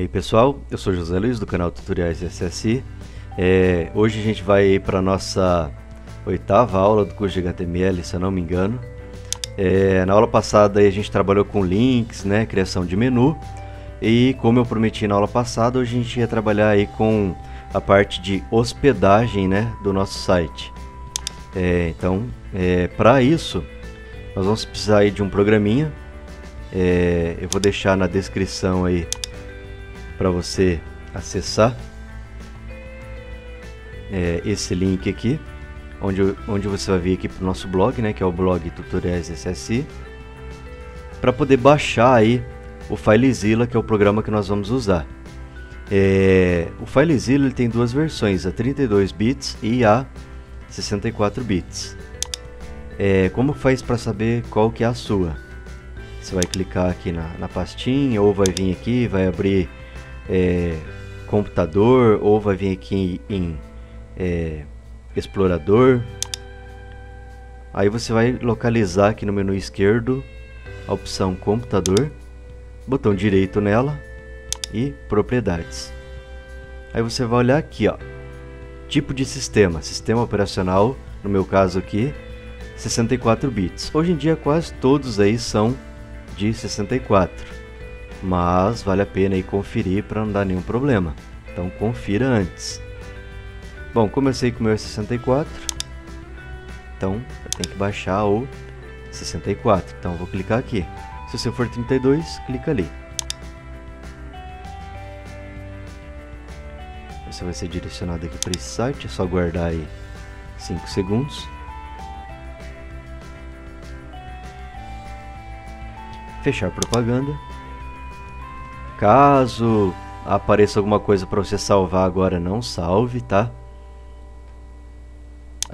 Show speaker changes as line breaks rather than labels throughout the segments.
E aí pessoal, eu sou José Luiz do canal Tutoriais SSI. É, hoje a gente vai para a nossa oitava aula do curso de HTML, se eu não me engano. É, na aula passada a gente trabalhou com links, né, criação de menu. E como eu prometi na aula passada, hoje a gente ia trabalhar aí com a parte de hospedagem né, do nosso site. É, então, é, para isso, nós vamos precisar aí de um programinha. É, eu vou deixar na descrição aí para você acessar é, esse link aqui, onde, onde você vai vir aqui para o nosso blog, né, que é o blog Tutoriais SSI, para poder baixar aí o FileZilla, que é o programa que nós vamos usar. É, o FileZilla ele tem duas versões, a 32 bits e a 64 bits. É, como faz para saber qual que é a sua? Você vai clicar aqui na, na pastinha, ou vai vir aqui, vai abrir é, computador, ou vai vir aqui em, é, explorador. Aí você vai localizar aqui no menu esquerdo a opção computador, botão direito nela e propriedades. Aí você vai olhar aqui, ó, tipo de sistema, sistema operacional, no meu caso aqui, 64 bits. Hoje em dia quase todos aí são de 64, mas vale a pena aí conferir para não dar nenhum problema. Então confira antes. Bom, comecei com o meu 64, então eu tenho que baixar o 64. Então vou clicar aqui. Se você for 32, clica ali. Você vai ser direcionado aqui para esse site, é só guardar aí 5 segundos. Fechar propaganda. Caso apareça alguma coisa para você salvar agora, não salve, tá?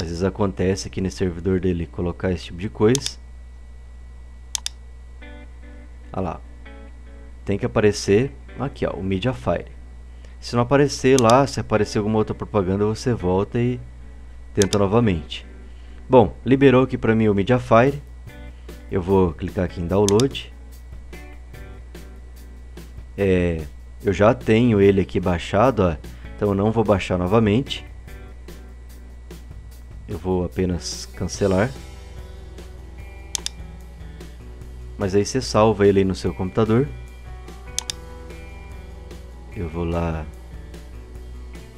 Às vezes acontece aqui nesse servidor dele colocar esse tipo de coisa. Olha lá. Tem que aparecer aqui, ó, o Mediafire. Se não aparecer lá, se aparecer alguma outra propaganda, você volta e tenta novamente. Bom, liberou aqui para mim o Mediafire. Eu vou clicar aqui em Download. É, eu já tenho ele aqui baixado, ó, então eu não vou baixar novamente. Eu vou apenas cancelar. Mas aí você salva ele no seu computador. Eu vou lá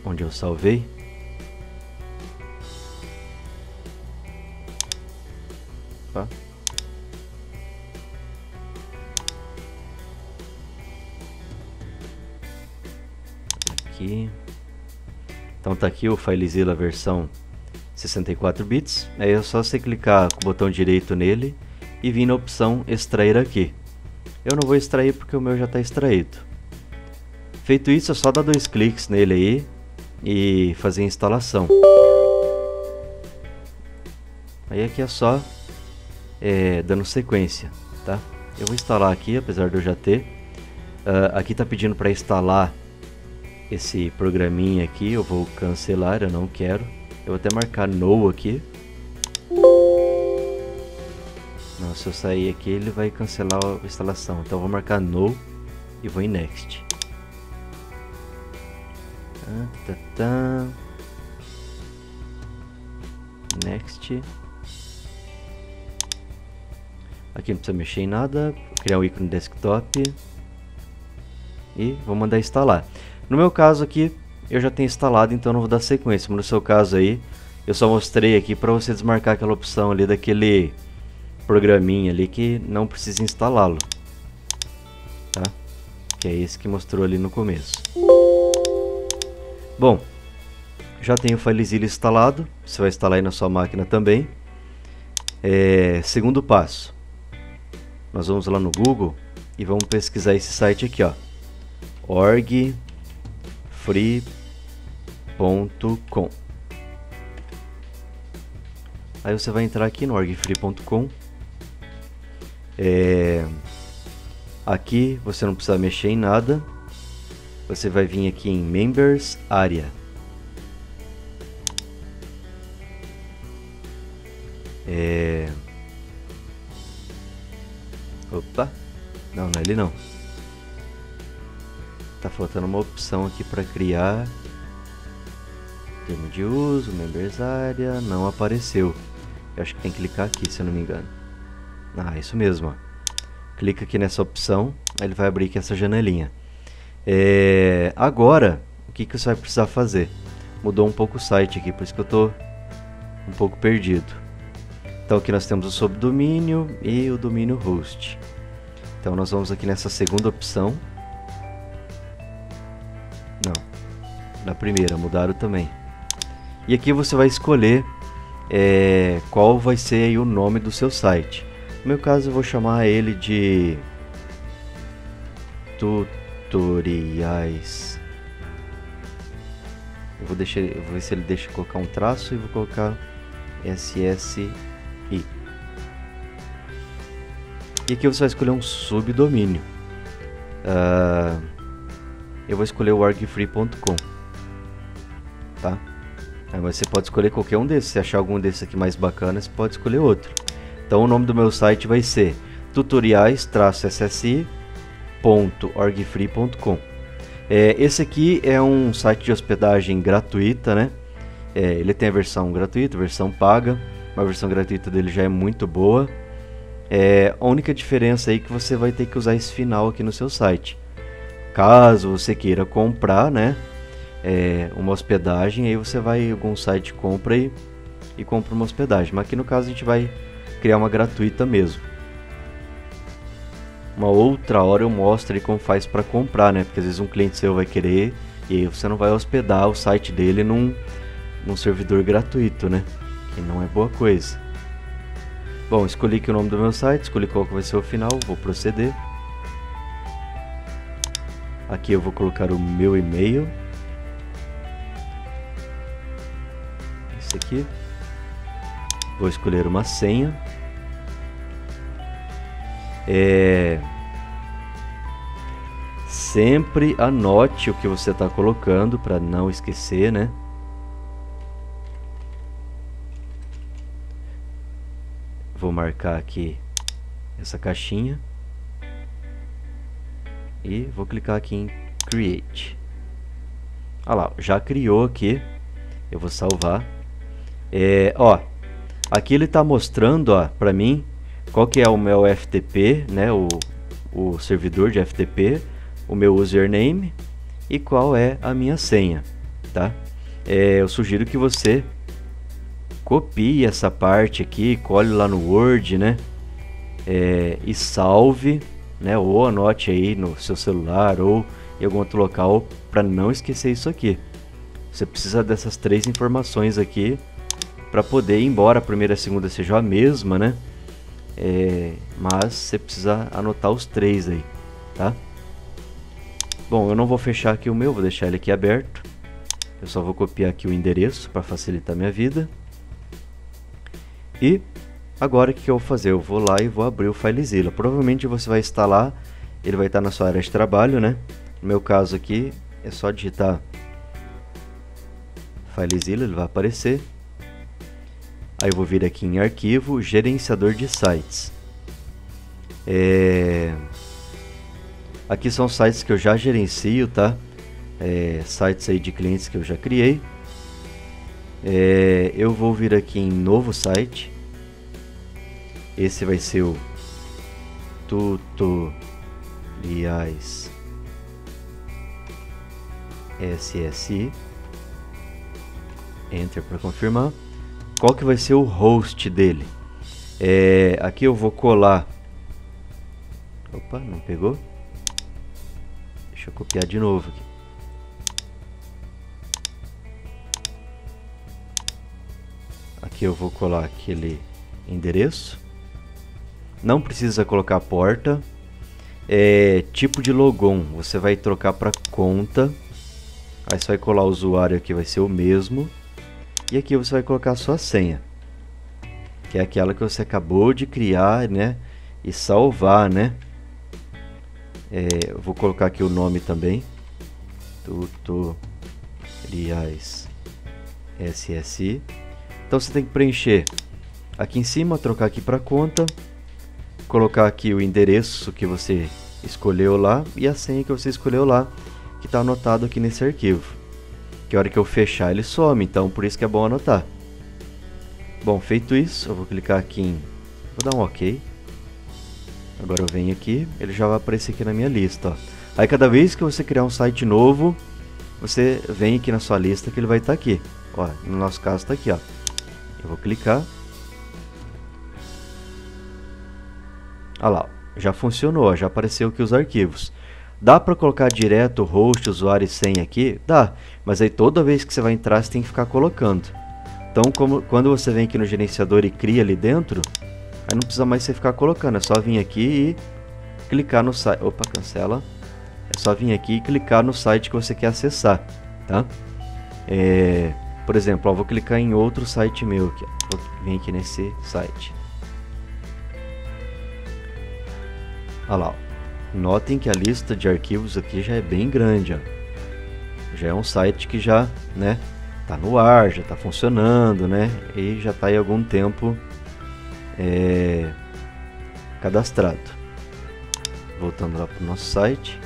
onde eu salvei. Tá? Aqui. Então tá aqui o FileZilla versão 64 bits. Aí é só você clicar com o botão direito nele e vir na opção extrair aqui. Eu não vou extrair porque o meu já está extraído. Feito isso, é só dar dois cliques nele aí e fazer a instalação. Aí aqui é só é, dando sequência, tá? Eu vou instalar aqui, apesar de eu já ter. Uh, aqui está pedindo para instalar esse programinha aqui, eu vou cancelar, eu não quero. Eu vou até marcar no aqui. Não, se eu sair aqui ele vai cancelar a instalação. Então eu vou marcar no e vou em next. Next. Aqui não precisa mexer em nada. Vou criar um ícone desktop. E vou mandar instalar. No meu caso aqui, eu já tenho instalado, então não vou dar sequência. Mas no seu caso aí, eu só mostrei aqui para você desmarcar aquela opção ali daquele programinha ali que não precisa instalá-lo. Tá? Que é esse que mostrou ali no começo. Bom, já tenho o FileZilla instalado. Você vai instalar aí na sua máquina também. É, segundo passo. Nós vamos lá no Google e vamos pesquisar esse site aqui, ó. org free.com. Aí você vai entrar aqui no orgfree.com. É... Aqui você não precisa mexer em nada. Você vai vir aqui em Members Area. É... Opa! Não, não é ele não. Tá faltando uma opção aqui para criar termo de uso, members area, não apareceu. Eu acho que tem que clicar aqui, se eu não me engano. Ah, isso mesmo, ó. Clica aqui nessa opção, ele vai abrir aqui essa janelinha. É, agora, o que, que você vai precisar fazer? Mudou um pouco o site aqui, por isso que eu estou um pouco perdido. Então aqui nós temos o subdomínio e o domínio host. Então nós vamos aqui nessa segunda opção. Na primeira, mudaram também. E aqui você vai escolher é, qual vai ser o nome do seu site. No meu caso eu vou chamar ele de tutoriais. Eu vou, deixar, eu vou ver se ele deixa colocar um traço e vou colocar SSI. E aqui você vai escolher um subdomínio. Uh, eu vou escolher o argfree.com. Aí você pode escolher qualquer um desses. Se achar algum desses aqui mais bacana, você pode escolher outro. Então o nome do meu site vai ser tutoriais-ssi.orgfree.com. É, esse aqui é um site de hospedagem gratuita, né? É, ele tem a versão gratuita, a versão paga. A versão gratuita dele já é muito boa. É, a única diferença aí é que você vai ter que usar esse final aqui no seu site. Caso você queira comprar, né? É, uma hospedagem, aí você vai em algum site, compra e, e compra uma hospedagem. Mas aqui no caso a gente vai criar uma gratuita mesmo. Uma outra hora eu mostro aí como faz para comprar, né? Porque às vezes um cliente seu vai querer e aí você não vai hospedar o site dele num, num servidor gratuito, né? Que não é boa coisa. Bom, escolhi aqui o nome do meu site, escolhi qual que vai ser o final, vou proceder. Aqui eu vou colocar o meu e-mail. Aqui. Vou escolher uma senha. É... Sempre anote o que você está colocando para não esquecer, né? Vou marcar aqui essa caixinha e vou clicar aqui em Create. Olha lá, já criou aqui. Eu vou salvar. É, ó, aqui ele está mostrando, para mim qual que é o meu FTP, né, o, o servidor de FTP, o meu username e qual é a minha senha, tá? É, eu sugiro que você copie essa parte aqui, cole lá no Word, né? É, e salve, né? Ou anote aí no seu celular ou em algum outro local para não esquecer isso aqui. Você precisa dessas três informações aqui para poder ir embora. A primeira e a segunda seja a mesma, né? É, mas você precisa anotar os três aí, tá? Bom, eu não vou fechar aqui o meu, vou deixar ele aqui aberto. Eu só vou copiar aqui o endereço para facilitar minha vida. E agora o que eu vou fazer? Eu vou lá e vou abrir o FileZilla. Provavelmente você vai instalar, ele vai estar na sua área de trabalho, né? No meu caso aqui, é só digitar FileZilla, ele vai aparecer. Aí eu vou vir aqui em arquivo, gerenciador de sites. É... Aqui são sites que eu já gerencio, tá? É, sites aí de clientes que eu já criei. É, eu vou vir aqui em novo site. Esse vai ser o tutoriais SSI. Enter para confirmar qual que vai ser o host dele. É, aqui eu vou colar. Opa, não pegou? Deixa eu copiar de novo aqui. Aqui eu vou colar aquele endereço. Não precisa colocar porta. É, tipo de logon, você vai trocar para conta. Aí você vai colar o usuário aqui, vai ser o mesmo. E aqui você vai colocar a sua senha. Que é aquela que você acabou de criar, né? E salvar, né? É, eu vou colocar aqui o nome também. Tutoriais SSI. Então você tem que preencher aqui em cima, trocar aqui para conta, colocar aqui o endereço que você escolheu lá e a senha que você escolheu lá que está anotado aqui nesse arquivo. Que a hora que eu fechar ele some, então por isso que é bom anotar. Bom, feito isso, eu vou clicar aqui em... Vou dar um OK. Agora eu venho aqui, ele já vai aparecer aqui na minha lista. Ó. Aí cada vez que você criar um site novo, você vem aqui na sua lista que ele vai estar tá aqui. Ó, no nosso caso está aqui, ó. Eu vou clicar. Olha lá, já funcionou, já apareceu aqui os arquivos. Dá para colocar direto host, usuário e senha aqui? Dá, mas aí toda vez que você vai entrar você tem que ficar colocando. Então, como, quando você vem aqui no gerenciador e cria ali dentro, aí não precisa mais você ficar colocando, é só vir aqui e clicar no site. Opa, cancela. É só vir aqui e clicar no site que você quer acessar, tá? É, por exemplo, ó, vou clicar em outro site meu aqui. Vou vir aqui nesse site. Olha lá, ó. Notem que a lista de arquivos aqui já é bem grande, ó. Já é um site que já, né, tá no ar, já está funcionando, né, e já está aí algum tempo é, cadastrado. Voltando lá para o nosso site.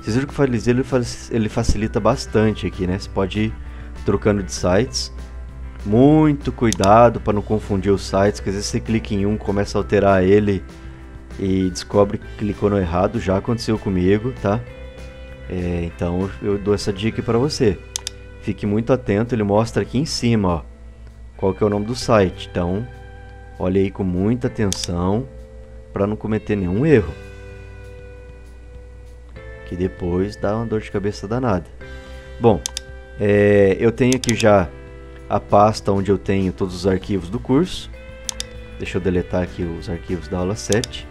Vocês viram que o FileZilla ele facilita bastante aqui, né? Você pode ir trocando de sites. Muito cuidado para não confundir os sites, que às vezes você clica em um, começa a alterar ele e descobre que clicou no errado, já aconteceu comigo, tá? É, então eu dou essa dica para você. Fique muito atento, ele mostra aqui em cima, ó, qual que é o nome do site. Então, olhe aí com muita atenção para não cometer nenhum erro. Que depois dá uma dor de cabeça danada. Bom, é, eu tenho aqui já a pasta onde eu tenho todos os arquivos do curso. Deixa eu deletar aqui os arquivos da aula 7.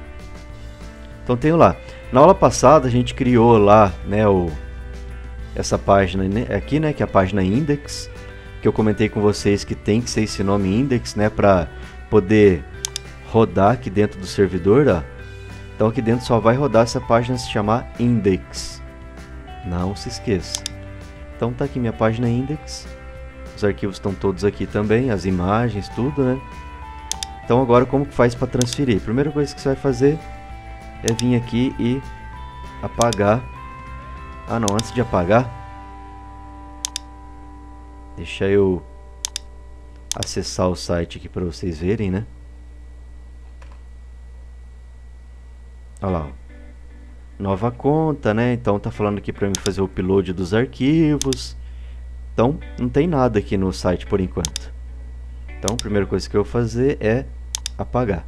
Então tenho lá. Na aula passada a gente criou lá, né, o essa página né, aqui, né, que é a página index, que eu comentei com vocês que tem que ser esse nome index, né, para poder rodar aqui dentro do servidor, ó. Então aqui dentro só vai rodar essa página se chamar index. Não se esqueça. Então tá aqui minha página index. Os arquivos estão todos aqui também, as imagens, tudo, né? Então agora como que faz para transferir? Primeira coisa que você vai fazer é vir aqui e apagar. Ah não, antes de apagar, deixa eu acessar o site aqui para vocês verem, né? Olha lá, nova conta, né? Então tá falando aqui para mim fazer o upload dos arquivos. Então não tem nada aqui no site por enquanto. Então a primeira coisa que eu vou fazer é apagar.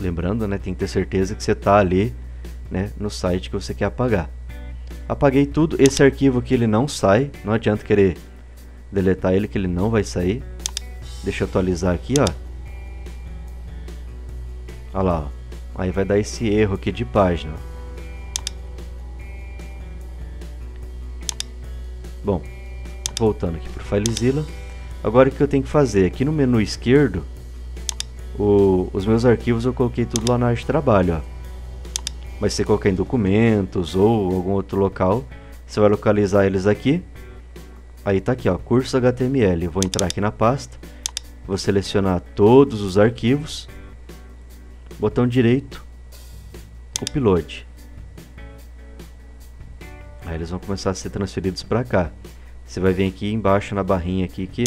Lembrando, né, tem que ter certeza que você está ali né, no site que você quer apagar. Apaguei tudo. Esse arquivo aqui ele não sai. Não adianta querer deletar ele que ele não vai sair. Deixa eu atualizar aqui, ó. Olha lá, ó. Aí vai dar esse erro aqui de página. Bom, voltando aqui para o FileZilla. Agora o que eu tenho que fazer? Aqui no menu esquerdo, o, os meus arquivos eu coloquei tudo lá na área de trabalho, ó. Mas se você colocar em documentos ou algum outro local, você vai localizar eles aqui. Aí tá aqui, ó, curso HTML. Vou entrar aqui na pasta, vou selecionar todos os arquivos, botão direito, upload. Aí eles vão começar a ser transferidos para cá. Você vai vir aqui embaixo na barrinha aqui que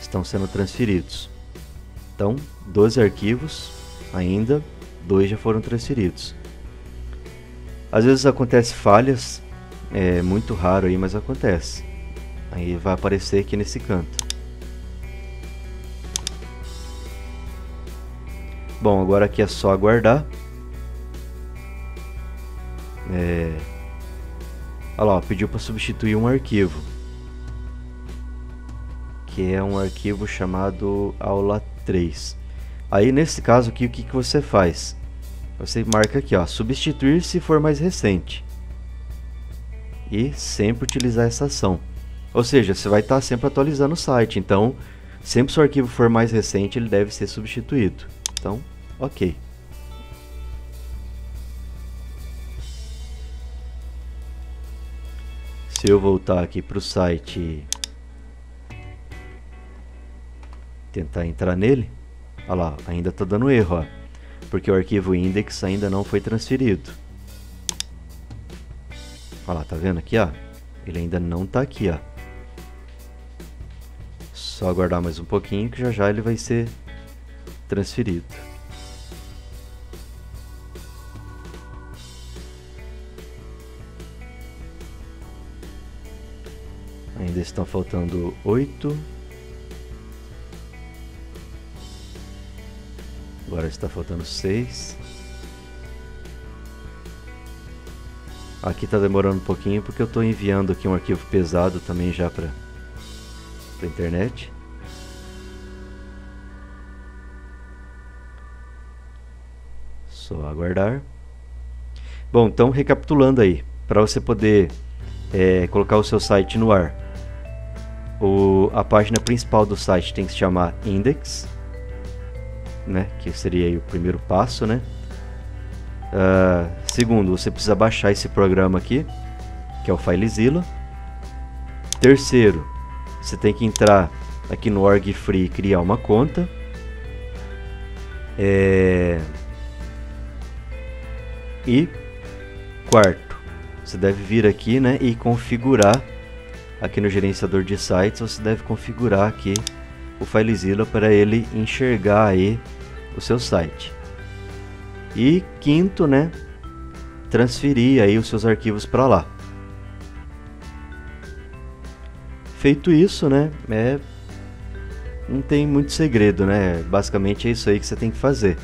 estão sendo transferidos. Então, 12 arquivos ainda, dois já foram transferidos. Às vezes acontece falhas, é muito raro aí, mas acontece. Aí vai aparecer aqui nesse canto. Bom, agora aqui é só aguardar. É... Olha lá, pediu para substituir um arquivo. Que é um arquivo chamado aula 3. Aí nesse caso aqui, o que, que você faz? Você marca aqui, ó, substituir se for mais recente. E sempre utilizar essa ação. Ou seja, você vai estar sempre atualizando o site, então sempre se o arquivo for mais recente, ele deve ser substituído. Então, ok. Se eu voltar aqui para o site tentar entrar nele. Olha lá, ainda está dando erro. Ó. porque o arquivo index ainda não foi transferido. Olha lá, tá vendo aqui, ó? Ele ainda não tá aqui, ó. Só aguardar mais um pouquinho que já já ele vai ser transferido. Ainda estão faltando oito. Agora está faltando seis. Aqui está demorando um pouquinho porque eu estou enviando aqui um arquivo pesado também já para a internet. Só aguardar. Bom, então recapitulando aí, para você poder é, colocar o seu site no ar, o, a página principal do site tem que se chamar index, né, que seria o primeiro passo, né? Uh, segundo, você precisa baixar esse programa aqui, que é o FileZilla. Terceiro, você tem que entrar aqui no org free e criar uma conta. É... E quarto, você deve vir aqui né, e configurar aqui no gerenciador de sites, você deve configurar aqui o FileZilla para ele enxergar aí o seu site. E quinto, né, transferir aí os seus arquivos para lá. Feito isso, né, é, não tem muito segredo, né? Basicamente é isso aí que você tem que fazer.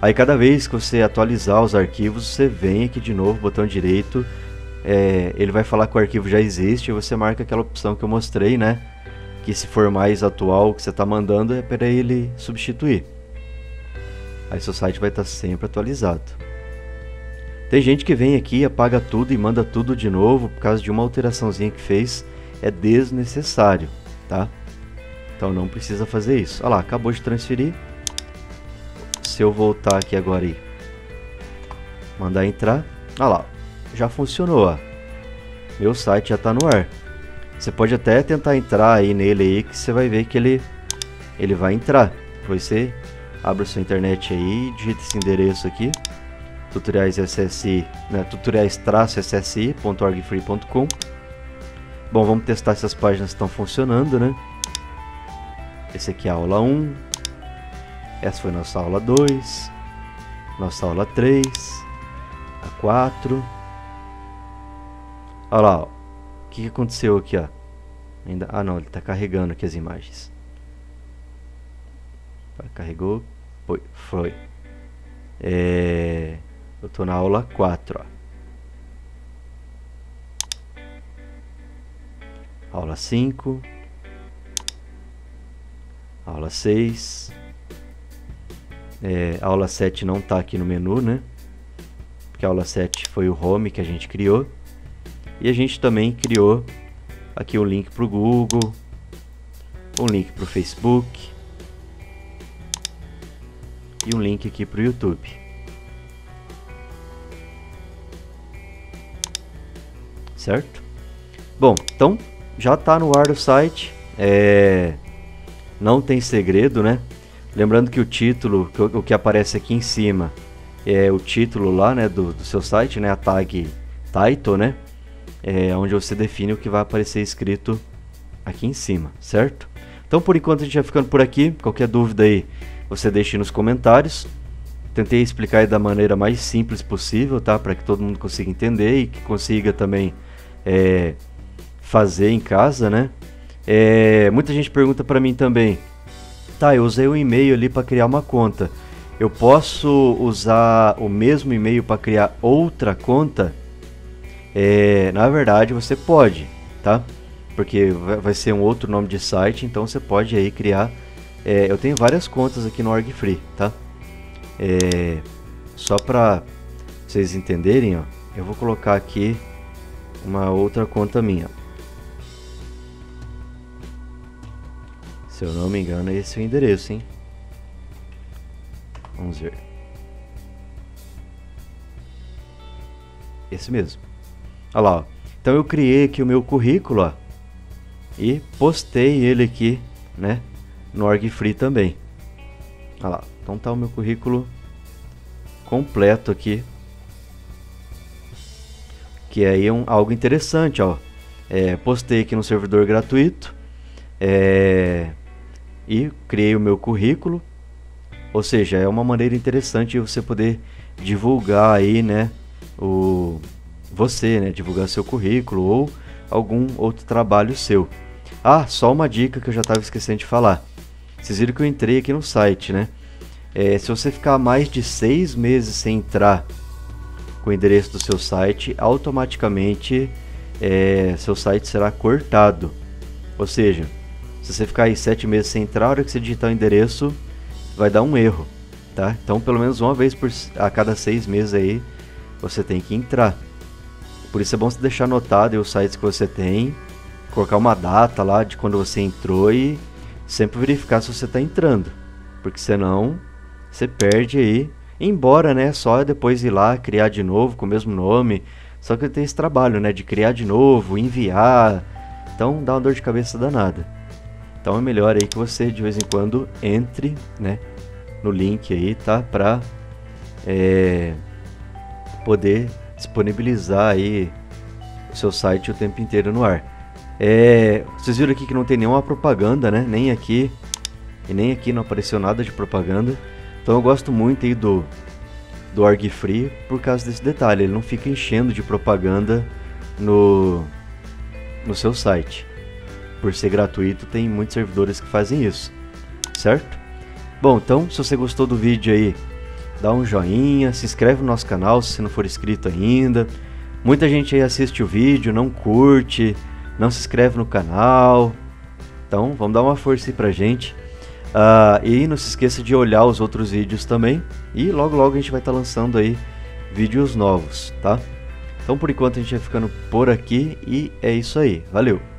Aí cada vez que você atualizar os arquivos, você vem aqui de novo, botão direito, é, ele vai falar que o arquivo já existe você marca aquela opção que eu mostrei, né? Que se for mais atual que você está mandando é para ele substituir. Aí seu site vai estar tá sempre atualizado. Tem gente que vem aqui, apaga tudo e manda tudo de novo por causa de uma alteraçãozinha que fez. É desnecessário, tá? Então não precisa fazer isso. Olha lá, acabou de transferir. Se eu voltar aqui agora e mandar entrar, olha lá, já funcionou. Ó. Meu site já está no ar. Você pode até tentar entrar aí nele aí que você vai ver que ele ele vai entrar. Depois você abre sua internet aí, digita esse endereço aqui, tutoriais SSI, né, tutoriais-ssi.orgfree.com. Bom, vamos testar se as páginas estão funcionando, né? Esse aqui é a aula 1. Essa foi nossa aula 2. Nossa aula 3. A 4. Olha lá, o que, que aconteceu aqui, ó? Ainda, ah não, ele está carregando aqui as imagens. Carregou. Foi. foi. É, eu estou na aula 4. Ó. Aula 5. Aula 6. É, aula 7 não está aqui no menu, né? Porque a aula 7 foi o home que a gente criou. E a gente também criou aqui um link para o Google, um link para o Facebook e um link aqui para o YouTube. Certo? Bom, então já está no ar o site. É... Não tem segredo, né? Lembrando que o título, o que aparece aqui em cima, é o título lá, né, do, do seu site, né, a tag title, né, é onde você define o que vai aparecer escrito aqui em cima, certo? Então, por enquanto a gente vai ficando por aqui. Qualquer dúvida aí, você deixe nos comentários. Tentei explicar da maneira mais simples possível, tá? Para que todo mundo consiga entender e que consiga também é, fazer em casa, né? É, muita gente pergunta para mim também, tá? Eu usei o um e-mail ali para criar uma conta. Eu posso usar o mesmo e-mail para criar outra conta? É, na verdade, você pode, tá? Porque vai ser um outro nome de site, então você pode aí criar é, eu tenho várias contas aqui no Org Free, tá? É, só para vocês entenderem, ó, eu vou colocar aqui uma outra conta minha. Se eu não me engano, esse é o endereço, hein? Vamos ver. Esse mesmo. Olha lá, ó. Então eu criei aqui o meu currículo, ó, e postei ele aqui, né? no org free também. Olha lá, então tá o meu currículo completo aqui. Que aí é um, algo interessante, ó. É, postei aqui no servidor gratuito. É, e criei o meu currículo. Ou seja, é uma maneira interessante você poder divulgar aí, né, o você, né, divulgar seu currículo ou algum outro trabalho seu. Ah, só uma dica que eu já estava esquecendo de falar. Vocês viram que eu entrei aqui no site, né? É, se você ficar mais de seis meses sem entrar com o endereço do seu site, automaticamente é, seu site será cortado. Ou seja, se você ficar aí sete meses sem entrar, a hora que você digitar o endereço, vai dar um erro, tá? Então, pelo menos uma vez por, a cada seis meses aí, você tem que entrar. Por isso é bom você deixar anotado os sites que você tem, colocar uma data lá de quando você entrou e sempre verificar se você está entrando, porque senão você perde aí. Embora, né, só depois ir lá criar de novo com o mesmo nome, só que tem esse trabalho, né, de criar de novo, enviar, então dá uma dor de cabeça danada. Então é melhor aí que você de vez em quando entre, né, no link aí, tá? Para é, poder disponibilizar aí o seu site o tempo inteiro no ar. É, vocês viram aqui que não tem nenhuma propaganda, né? Nem aqui e nem aqui não apareceu nada de propaganda. Então eu gosto muito aí do do Org Free por causa desse detalhe. Ele não fica enchendo de propaganda no no seu site por ser gratuito, tem muitos servidores que fazem isso, certo? Bom, então, se você gostou do vídeo aí, dá um joinha, se inscreve no nosso canal se não for inscrito ainda. Muita gente aí assiste o vídeo, não curte, não se inscreve no canal. Então, vamos dar uma força aí pra gente. Uh, e não se esqueça de olhar os outros vídeos também. E logo logo a gente vai estar tá lançando aí vídeos novos, tá? Então por enquanto a gente vai ficando por aqui e é isso aí. Valeu!